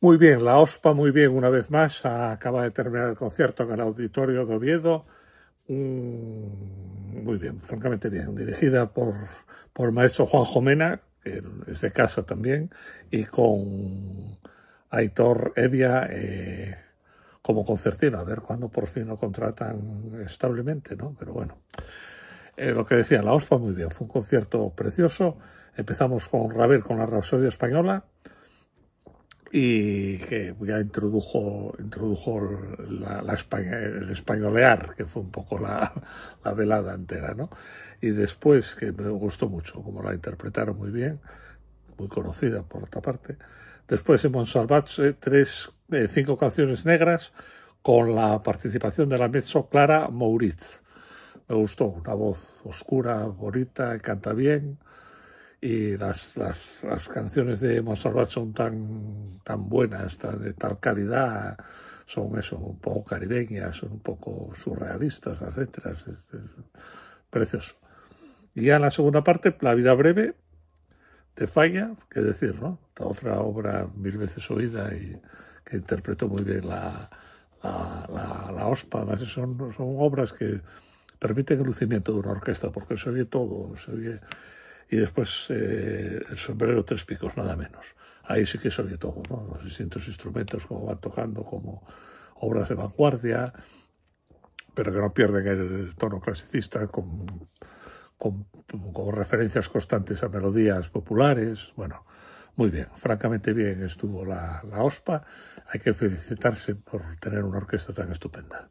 Muy bien, la OSPA muy bien una vez más. Acaba de terminar el concierto en el Auditorio de Oviedo. Muy bien, francamente bien. Dirigida por, por maestro Juan Jomena, que es de casa también, y con Aitor Evia eh, como concertino. A ver cuándo por fin lo contratan establemente, ¿no? Pero bueno, eh, lo que decía, la OSPA muy bien. Fue un concierto precioso. Empezamos con Ravel con la Rapsodia Española y que ya introdujo, introdujo la, el españolear, que fue un poco la, la, velada entera, ¿no? Y después, que me gustó mucho, como la interpretaron muy bien, muy conocida por otra parte. Después en Monsalvatge, tres, eh, cinco canciones negras con la participación de la mezzo Clara Mouritz. Me gustó, una voz oscura, bonita, canta bien y las, las, las canciones de Montserrat son tan, tan buenas, de tal calidad, son eso, un poco caribeñas, son un poco surrealistas las letras, es, precioso. Y ya en la segunda parte, La vida breve, de Falla, qué decir, ¿no? otra obra mil veces oída y que interpretó muy bien la, la, la, OSPA. son, son obras que permiten el lucimiento de una orquesta, porque se oye todo, se oye y después eh, el sombrero tres picos, nada menos. Ahí sí que se todo, ¿no? los distintos instrumentos, como van tocando, como obras de vanguardia, pero que no pierden el tono clasicista con, con, referencias constantes a melodías populares. Bueno, muy bien, francamente bien estuvo la, la OSPA. Hay que felicitarse por tener una orquesta tan estupenda.